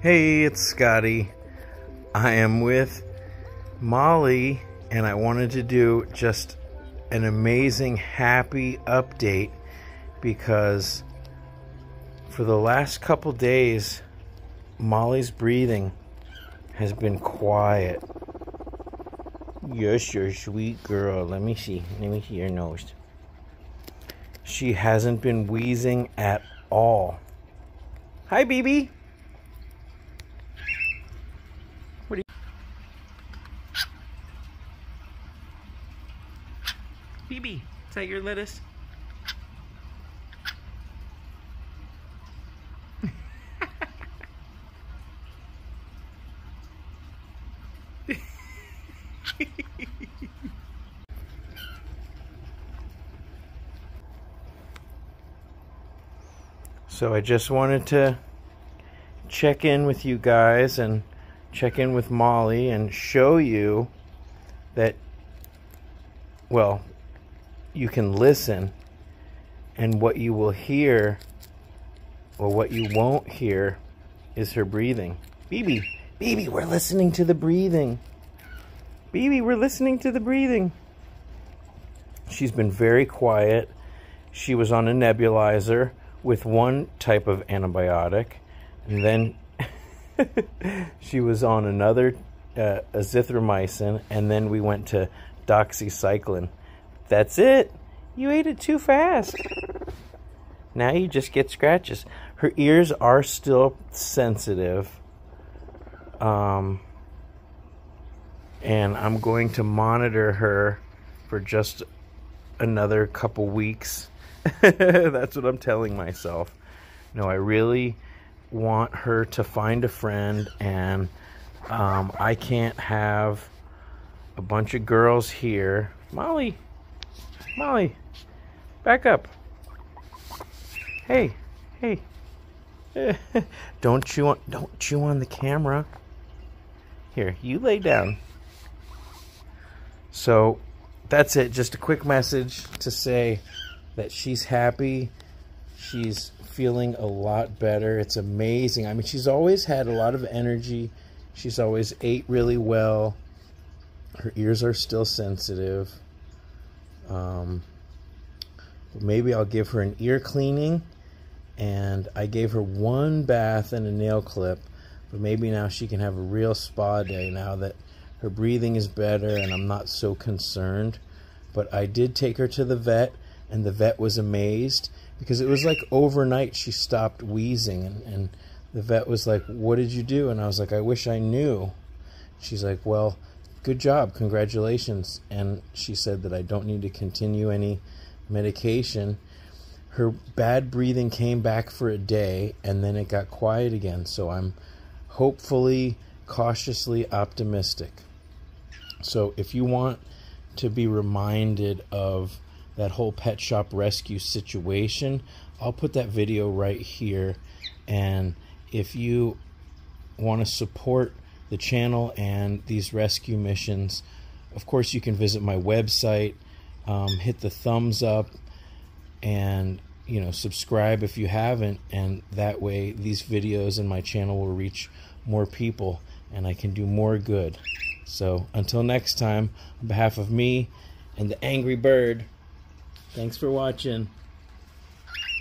Hey, it's Scotty. I am with Molly, and I wanted to do just an amazing, happy update because for the last couple days, Molly's breathing has been quiet. Yes, you're a sweet girl. Let me see. Let me see your nose. She hasn't been wheezing at all. Hi, BB. BB, is that your lettuce? so I just wanted to check in with you guys and check in with Molly and show you that well you can listen and what you will hear or what you won't hear is her breathing. BB, BB, we're listening to the breathing. BB, we're listening to the breathing. She's been very quiet. She was on a nebulizer with one type of antibiotic, and then she was on another uh, azithromycin, and then we went to doxycycline. That's it. You ate it too fast. Now you just get scratches. Her ears are still sensitive. Um, and I'm going to monitor her for just another couple weeks. That's what I'm telling myself. No, I really want her to find a friend, and um, I can't have a bunch of girls here. Molly, Molly, back up. Hey, hey. don't chew on don't chew on the camera. Here, you lay down. So that's it. Just a quick message to say that she's happy. She's feeling a lot better. It's amazing. I mean, she's always had a lot of energy. She's always ate really well. Her ears are still sensitive. Um, maybe I'll give her an ear cleaning. And I gave her one bath and a nail clip. But maybe now she can have a real spa day now that her breathing is better and I'm not so concerned. But I did take her to the vet, and the vet was amazed because it was like overnight she stopped wheezing. And, and the vet was like, What did you do? And I was like, I wish I knew. She's like, Well, good job, congratulations. And she said that I don't need to continue any medication. Her bad breathing came back for a day and then it got quiet again. So I'm hopefully cautiously optimistic. So if you want to be reminded of that whole pet shop rescue situation, I'll put that video right here. And if you want to support the channel and these rescue missions, of course, you can visit my website, um, hit the thumbs up, and you know subscribe if you haven't, and that way these videos and my channel will reach more people, and I can do more good. So until next time, on behalf of me and the Angry Bird, thanks for watching.